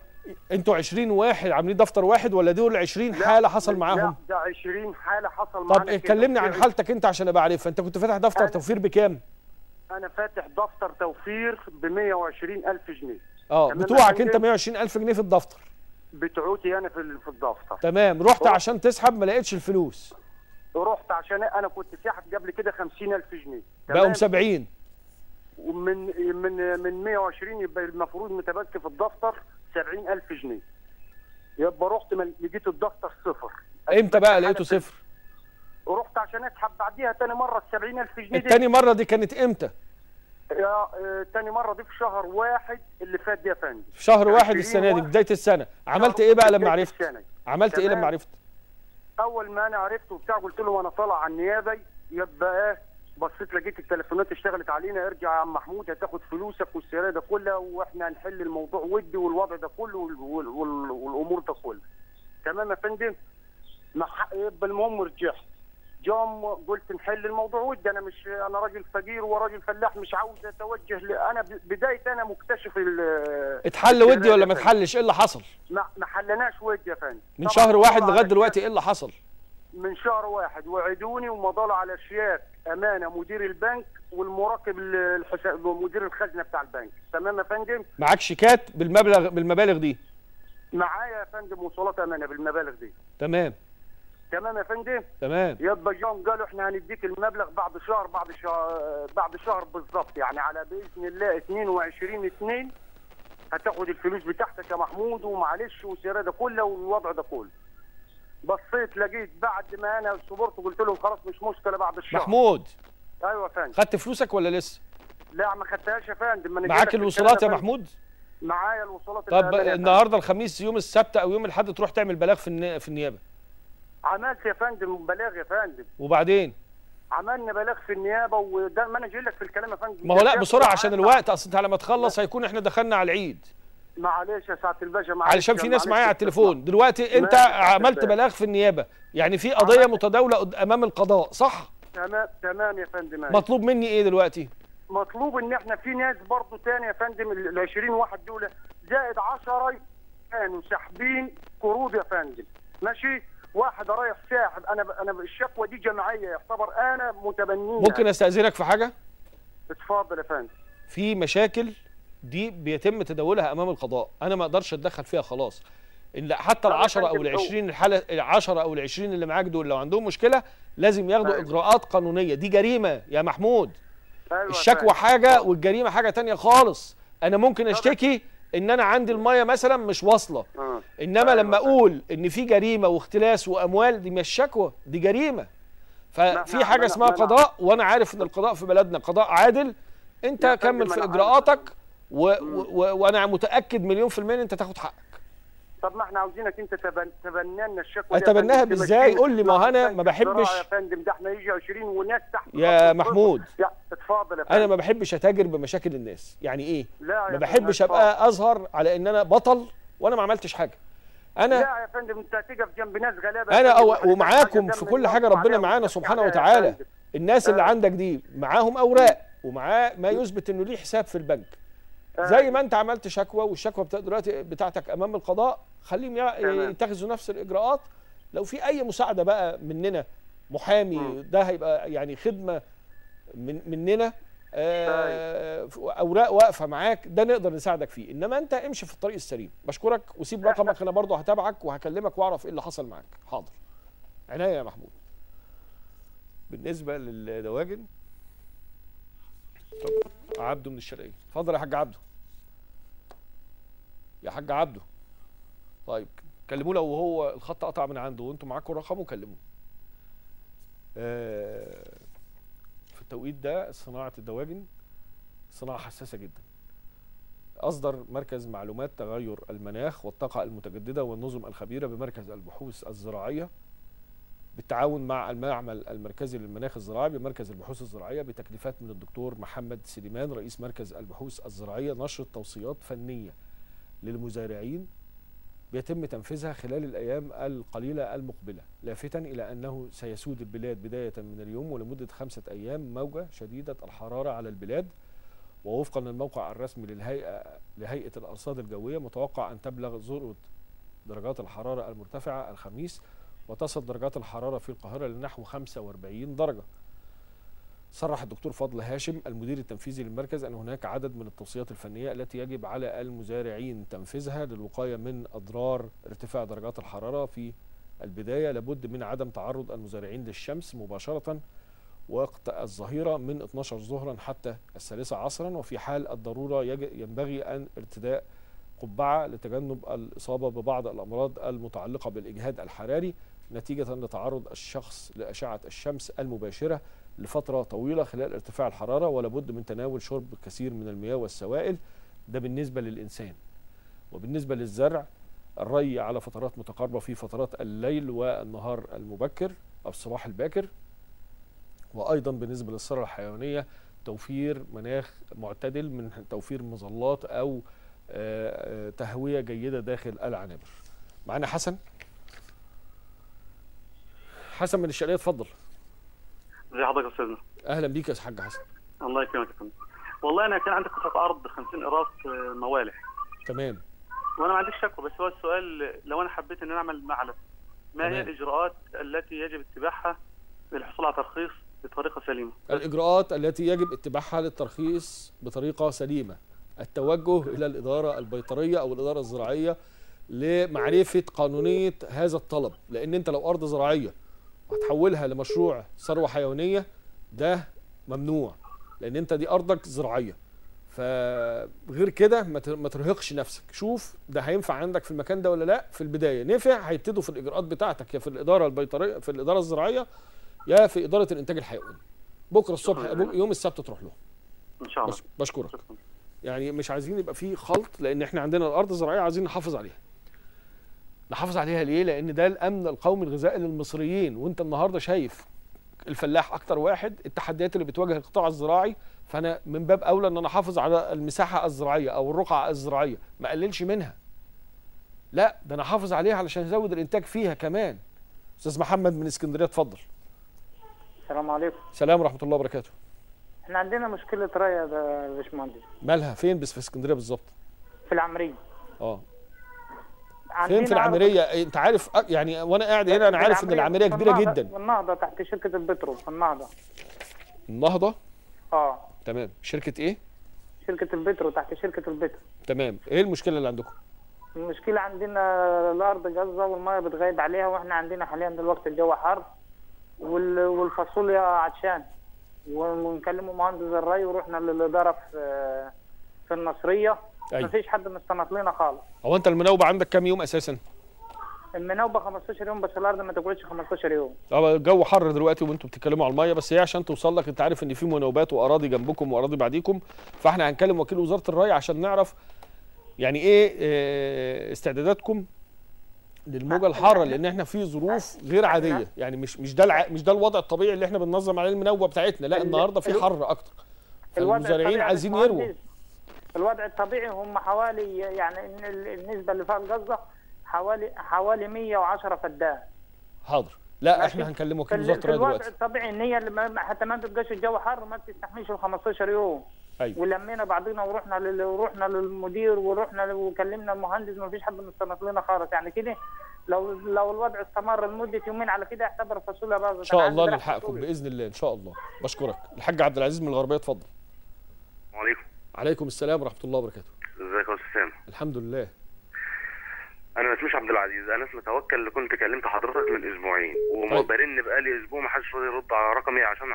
أنتوا 20 واحد عاملين دفتر واحد ولا دول 20 حالة حصل معاهم؟ لا ده 20 حالة حصل طب معانا كده. كلمني عن حالتك أنت عشان أبقى عارفها. أنت كنت فاتح دفتر توفير بكام؟ أنا فاتح دفتر توفير ب 120 ألف جنيه. آه بتوعك. أنت 120 ألف جنيه في الدفتر. بتوعتي أنا في ال- في الدفتر. تمام رحت. عشان تسحب ما لقيتش الفلوس. رحت عشان أنا كنت ساحب قبل كده 50 ألف جنيه بقوا 70 ومن من من 120 يبقى المفروض متبقي في الدفتر 70 ألف جنيه. يبقى رحت لقيت الدفتر صفر. إمتى بقى لقيته صفر؟ ورحت عشان اسحب بعديها تاني مرة ال 70 ألف جنيه دي. التاني مرة دي كانت إمتى؟ يا آه، تاني مرة دي في شهر واحد اللي فات دي يا فندم. في شهر واحد 20 السنة دي. بداية السنة. عملت إيه بقى لما عرفت؟ السنة. عملت إيه. لما عرفت؟ أول ما أنا عرفت وبتاع قلت له وأنا طالع على النيابة يبقى إيه بصيت لقيت التليفونات اشتغلت علينا ارجع يا عم محمود هتاخد فلوسك والسيارة ده كلها وإحنا هنحل الموضوع ودي والوضع ده كله وال- وال- وال- والأمور ده كلها تمام يا فندم؟ يبقى المهم رجعت. جم قلت نحل الموضوع ودي أنا مش أنا راجل فقير وراجل فلاح مش عاوز أتوجه ل... أنا ب- بداية أنا مكتشف ال- اتحل ودي ولا ما. اتحلش؟ إيه اللي حصل؟ ما ما حلناش ودي يا فندم. من شهر واحد لغاية دلوقتي إيه اللي حصل؟ من شهر واحد وعدوني ومضوا على شياك أمانة مدير البنك والمراقب ال- الحساب مدير الخزنة بتاع البنك. تمام يا فندم؟ معاك شيكات بالمبلغ بالمبالغ دي؟ معايا يا فندم وصولات أمانة بالمبالغ دي. تمام. تمام يا فندم؟ تمام. يبقى جم قالوا إحنا هنديك المبلغ بعد شهر بعد شهر بعد شهر بالظبط يعني على بإذن الله 22 2 هتاخد الفلوس بتاعتك يا محمود ومعلش والسيارة ده كله والوضع ده كله. بصيت لقيت بعد ما أنا صبرت قلت لهم خلاص مش مشكلة بعد الشهر. محمود. أيوه يا فندم. خدت فلوسك ولا لسه؟ لا ما خدتهاش يا فندم معاك الوصولات يا محمود. معايا الوصولات طب يا. النهارده الخميس يوم السبت أو يوم الأحد تروح تعمل بلاغ في النيابة. عملت يا فندم بلاغ يا فندم وبعدين عملنا بلاغ في النيابة وده ما أنا جاي لك في الكلام يا فندم ما هو لا بسرعة عشان. الوقت أصل أنت على ما تخلص هيكون إحنا دخلنا على العيد معلش يا سعاده الباشا معلش علشان في ناس. معايا على التليفون دلوقتي أنت عملت. بلاغ في النيابة يعني في قضية. متداولة أمام القضاء صح تمام تمام يا فندم. مطلوب مني إيه دلوقتي مطلوب إن إحنا في ناس برضه تاني يا فندم ال 20 واحد دول زائد 10 كانوا ساحبين قروض يا فندم ماشي واحد رايح ساحب أنا أنا الشكوى دي جماعيه يعتبر أنا متبنيها. ممكن أستأذنك في حاجة؟ اتفضل يا فندم. في مشاكل دي بيتم تداولها أمام القضاء أنا ما أقدرش أتدخل فيها خلاص. إن حتى طب يا العشرة أو فندم، العشرين الحالة العشرة أو العشرين اللي معاك دول لو عندهم مشكلة لازم ياخدوا أيوة. إجراءات قانونية. دي جريمة يا محمود. يا الشكوى فندم. حاجة والجريمة حاجة تانية خالص. أنا ممكن أشتكي إن أنا عندي المية مثلا مش واصلة آه. إنما أيوة لما. أقول إن في جريمة واختلاس وأموال دي مش شكوى دي جريمة ففي ما- اسمها قضاء وأنا عارف إن القضاء في بلدنا قضاء عادل أنت كمل في. إجراءاتك. وأنا متأكد مليون في المية إن أنت تاخد حقك طب ما إحنا عاوزينك انت تبن... تبنى لنا الشكوى بإزاي؟ تمشينا. قول لي، ما بنك ما بحبش- يا فندم ده إحنا يجي 20 وناس تحت يا محمود. اتفضل يا فندم أنا ما بحبش أتاجر بمشاكل الناس يعني إيه لا يا ما بحبش. أبقى أظهر على إن أنا بطل وأنا ما عملتش حاجة أنا لا يا فندم أنت هتقف جنب ناس غلابة أنا أو ومعاكم في كل حاجة ربنا معانا سبحانه وتعالى. الناس اللي آه. عندك دي معاهم أوراق ومعاه ما يثبت إنه ليه حساب في البنك. زي ما انت عملت شكوى والشكوى دلوقتي بتاعتك أمام القضاء خليهم. يتخذوا نفس الإجراءات. لو في أي مساعدة بقى مننا محامي. ده هيبقى يعني خدمة من مننا آه أوراق واقفة معاك ده نقدر نساعدك فيه. إنما أنت امشي في الطريق السليم. بشكرك وسيب رقمك أنا برضه هتابعك وهكلمك وأعرف إيه اللي حصل معاك. حاضر. عناية يا محمود. بالنسبة للدواجن طب عبده من الشرقية. اتفضل يا حاج عبده. يا حاج عبده. طيب كلموه لو هو الخط قطع من عنده وأنتم معاكم رقمه كلموه آه، في التوقيت ده صناعة الدواجن صناعة حساسة جدا. أصدر مركز معلومات تغير المناخ والطاقة المتجددة والنظم الخبيرة بمركز البحوث الزراعية بالتعاون مع المعمل المركزي للمناخ الزراعي بمركز البحوث الزراعية بتكليفات من الدكتور محمد سليمان رئيس مركز البحوث الزراعية نشر توصيات فنية. للمزارعين بيتم تنفيذها خلال الأيام القليلة المقبلة لافتا إلى أنه سيسود البلاد بداية من اليوم ولمدة خمسة أيام موجة شديدة الحرارة على البلاد. ووفقا للموقع الرسمي للهيئة لهيئة الأرصاد الجوية متوقع أن تبلغ ذروة درجات الحرارة المرتفعة الخميس وتصل درجات الحرارة في القاهرة لنحو 45 درجة. صرح الدكتور فضل هاشم المدير التنفيذي للمركز أن هناك عدد من التوصيات الفنية التي يجب على المزارعين تنفيذها للوقاية من أضرار ارتفاع درجات الحرارة في البداية. لابد من عدم تعرض المزارعين للشمس مباشرة وقت الظهيرة من 12 ظهرا حتى الثالثة عصرا. وفي حال الضرورة ينبغي أن ارتداء قبعة لتجنب الإصابة ببعض الأمراض المتعلقة بالإجهاد الحراري نتيجة لتعرض الشخص لأشعة الشمس المباشرة. لفترة طويلة خلال ارتفاع الحرارة ولابد من تناول شرب كثير من المياه والسوائل. ده بالنسبة للإنسان. وبالنسبة للزرع الري على فترات متقاربة في فترات الليل والنهار المبكر أو الصباح الباكر. وأيضا بالنسبة للثروة الحيوانية توفير مناخ معتدل من توفير مظلات أو آه، آه، تهوية جيدة داخل العنابر. معانا حسن؟ حسن من الشرقيه اتفضل. زي حضرتك يا أستاذنا. أهلا بيك يا حاج حسن. الله يكرمك يا فندم. والله أنا كان عندي قطعه أرض 50 قراص آه، موالح. تمام. وأنا ما عنديش شكوى بس هو السؤال لو أنا حبيت إن أنا أعمل معلب ما هي. الإجراءات التي يجب اتباعها للحصول على ترخيص بطريقة سليمة؟ الإجراءات التي يجب اتباعها للترخيص بطريقة سليمة. التوجه إلى الإدارة البيطرية أو الإدارة الزراعية لمعرفة قانونية هذا الطلب. لأن أنت لو أرض زراعية هتحولها لمشروع ثروة حيوانية ده ممنوع لأن أنت دي أرضك زراعية. فغير كده ما ترهقش نفسك. شوف ده هينفع عندك في المكان ده ولا لا. في البداية نفع هيبتدوا في الإجراءات بتاعتك يا في الإدارة البيطرية في الإدارة الزراعية يا في إدارة الإنتاج الحيواني. بكرة الصبح. يوم السبت تروح له. إن شاء الله. بش بشكرك. يعني مش عايزين يبقى في خلط لأن إحنا عندنا الأرض الزراعية عايزين نحافظ عليها. نحافظ عليها ليه؟ لأن ده الأمن القومي الغذائي للمصريين. وأنت النهارده شايف الفلاح أكتر واحد التحديات اللي بتواجه القطاع الزراعي. فأنا من باب أولى إن أنا أحافظ على المساحة الزراعية أو الرقعة الزراعية. ما اقللش منها. لا ده أنا أحافظ عليها علشان أزود الإنتاج فيها كمان. أستاذ محمد من اسكندرية اتفضل. السلام عليكم. سلام ورحمة الله وبركاته. إحنا عندنا مشكلة ري يا باشمهندس. مالها؟ فين بس في اسكندرية بالظبط؟ في العمرية. آه. فين في العملية؟ انت عارف أ- يعني وأنا قاعد هنا أنا عارف إن العملية. كبيرة النهضة- جدا. في النهضة تحت شركة البترول في النهضة؟ النهضه آه. تمام. شركة إيه؟ شركة البترول تحت شركة البترول. تمام. إيه المشكلة اللي عندكم؟ المشكلة عندنا الأرض جازة والمية بتغيب عليها وإحنا عندنا حاليا دلوقتي الجو حر وال- والفاصوليا عطشان. ونكلموا مهندس الري ورحنا للإدارة في في النصرية. أيوة. مفيش حد مستنط لنا خالص. هو أنت المناوبة عندك كام يوم أساسا؟ المناوبة 15 يوم بس الأرض ما تقعدش 15 يوم. آه الجو حر دلوقتي وأنتوا بتتكلموا على المية بس هي عشان توصل لك أنت عارف إن في مناوبات وأراضي جنبكم وأراضي بعديكم فإحنا هنكلم وكيل وزارة الري عشان نعرف يعني إيه آه، استعداداتكم للموجة الحارة لأن إحنا في ظروف غير عادية. يعني مش مش ده الع... مش ده الوضع الطبيعي اللي إحنا بننظم عليه المناوبة بتاعتنا لا ال- النهارده في حر أكتر. فالمزارعين الطبيعي عايزين يرووا. الوضع الطبيعي هم حوالي يعني إن ال- النسبة اللي فيها الجزة حوالي حوالي 110 فدان. حاضر. لا. إحنا هنكلم في, وكيل وزاره الري الوضع دلوقتي. الطبيعي إن هي حتى ما بتبقاش الجو حر ما بتستحملش ال 15 يوم. أيوه. ولمينا بعضنا ورحنا لل... ورحنا للمدير ورحنا ل- وكلمنا المهندس ما فيش حد مستند لنا خالص. يعني كده لو لو الوضع استمر لمدة يومين على كده اعتبر الفاصوليا باظت إن شاء الله نلحقكم. بإذن الله إن شاء الله. بشكرك. الحاج عبد العزيز من الغربية اتفضل. وعليكم عليكم السلام ورحمة الله وبركاته. ازيك يا أستاذ الحمد لله. أنا ما اسميش عبد العزيز. أنا اسمي توكل اللي كنت كلمت حضرتك من أسبوعين. وما طيب. برن بقالي أسبوع ما حدش راضي يرد على رقمي عشان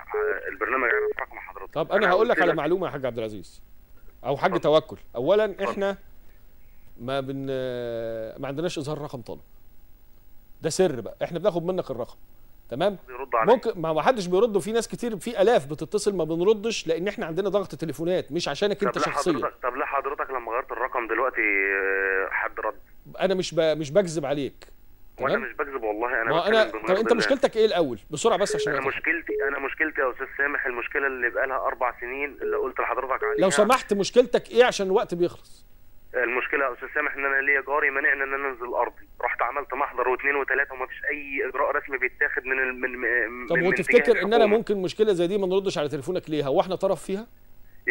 البرنامج يعرف رقم حضرتك. طب أنا هقول لك على معلومة يا حاج عبد العزيز. أو حاج توكل. اولا إحنا ما بن ما عندناش إظهار رقم طالب. ده سر بقى. إحنا بناخد منك الرقم. تمام؟ يرد عليا. ممكن ما حدش بيرد وفي ناس كتير في آلاف بتتصل ما بنردش لأن إحنا عندنا ضغط تليفونات مش عشانك أنت شخصيا حضرتك طب ليه حضرتك لما غيرت الرقم دلوقتي آه، حد رد؟ أنا مش ب... مش بكذب عليك. وأنا مش بكذب والله أنا أنا طب أنت. مشكلتك إيه الأول؟ بسرعة بس عشان أنا. مشكلتي أنا مشكلتي يا أستاذ سامح المشكلة اللي بقالها أربع سنين اللي قلت لحضرتك عليها. لو سمحت مشكلتك إيه عشان الوقت بيخلص؟ المشكلة يا أستاذ سامح إن أنا ليا جاري مانعني إن أنا أنزل أرضي رحت عملت محضر واثنين وثلاثه وما فيش أي إجراء رسمي بيتاخد من ال- من طب من- وتفتكر إن أنا. ممكن مشكلة زي دي ما نردش على تليفونك ليها وإحنا طرف فيها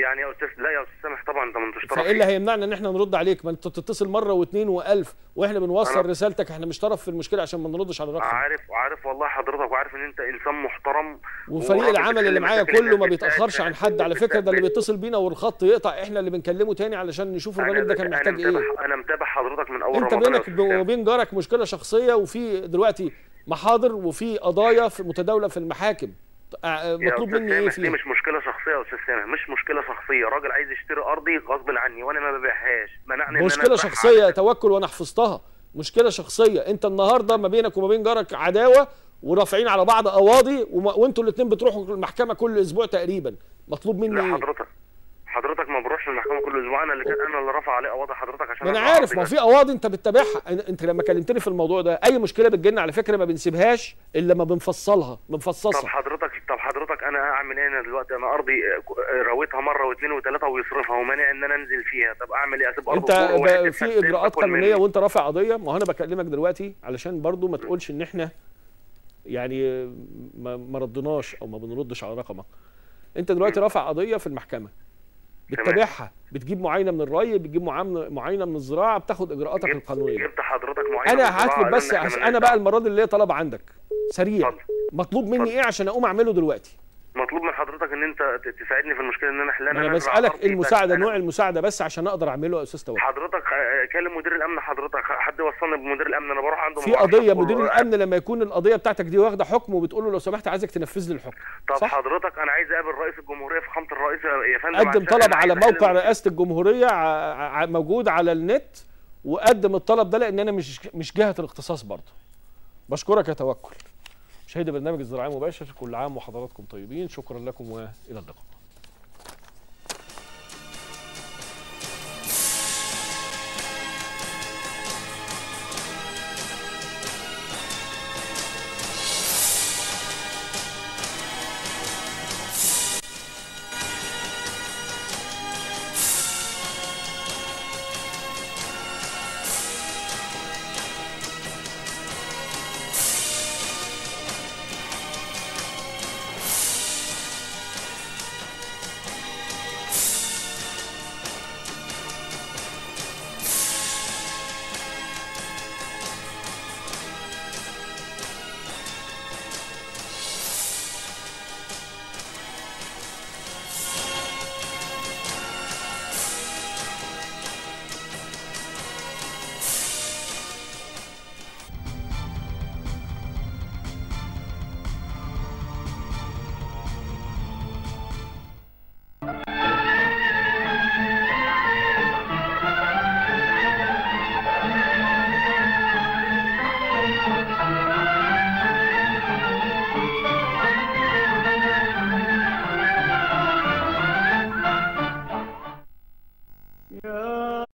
يعني يا أستاذ لا يا أستاذ سامح طبعا انت ما انتش طرف فإيه اللي. هيمنعنا إن إحنا نرد عليك؟ ما أنت تتصل مرة واثنين وألف وإحنا بنوصل أنا- رسالتك إحنا مش طرف في المشكلة عشان ما نردش على الرقم عارف عارف والله حضرتك وعارف إن أنت إنسان محترم. وفريق العمل اللي معايا كله ما بيتأخرش عن حد. على فكرة ده اللي بيتصل بينا والخط يقطع إحنا اللي بنكلمه تاني علشان نشوف الراجل ده كان أنا محتاج متابع إيه. أنا متابع حضرتك من أول أنت بينك. وبين جارك مشكلة شخصية وفي دلوقتي محاضر وفي قضايا متداولة في المحاكم. مطلوب أستاذ مني إيه سامح دي مش مشكلة شخصية يا أستاذ سامح مش مشكلة شخصية راجل عايز يشتري أرضي غصب عني وأنا ما ببيعهاش منعني مشكلة شخصية على- توكل وأنا حفظتها. مشكلة شخصية أنت النهارده ما بينك وما بين جارك عداوة ورافعين على بعض قواضي وما- وأنتوا الاثنين بتروحوا المحكمة كل أسبوع تقريبا. مطلوب مني إيه؟ حضرتك حضرتك ما بروحش المحكمة كل أسبوع أنا اللي كان أنا اللي رافع عليه قواضي حضرتك عشان ما أنا عارف ما. في قواضي أنت بتتابعها. أنت لما كلمتني في الموضوع ده أي مشكلة بتجيلنا على فكرة ما بنسيبهاش إلا ما بنفصلها بنفصصها. طب حضرتك أنا أعمل إيه أنا دلوقتي؟ أنا أرضي راويتها مرة واثنين وثلاثة ويصرفها ومانع إن أنا أنزل فيها. طب أعمل إيه؟ أسيب أرض أنت في إجراءات قانونيه؟ وأنت رافع قضية؟ ما أنا بكلمك دلوقتي علشان برضو ما تقولش إن إحنا يعني ما ردناش أو ما بنردش على رقمك. أنت دلوقتي رافع قضية في المحكمة. بتتابعها. بتجيب معاينة من الري بتجيب معاينة من الزراعة بتاخد إجراءاتك القانونية. جبت حضرتك معينه أنا هطلب بس أنا بقى المره دي اللي هي طلب عندك. سريع. مطلوب مني إيه عشان أقوم أعمله دلوقتي؟ مطلوب من حضرتك إن أنت تساعدني في المشكلة إن أنا أحلها أنا بسالك إيه المساعدة نوع المساعدة بس عشان أقدر أعمله يا أستاذ توفيق حضرتك آه، كلم مدير الأمن حضرتك حد وصلني بمدير الأمن أنا بروح عنده في قضية. مدير الأمن لما يكون القضية بتاعتك دي واخدة حكم وبتقول له لو سمحت عايزك تنفذ لي الحكم طب صح؟ حضرتك أنا عايز أقابل رئيس الجمهورية فخامه الرئيس يا فندم قدم طلب على موقع. رئاسة الجمهورية موجود على النت وقدم الطلب ده لأن أنا مش مش جهة الاختصاص برضه بشكرك يا توكل مشاهدي برنامج الزراعي مباشر كل عام وحضراتكم طيبين. شكرا لكم وإلى اللقاء.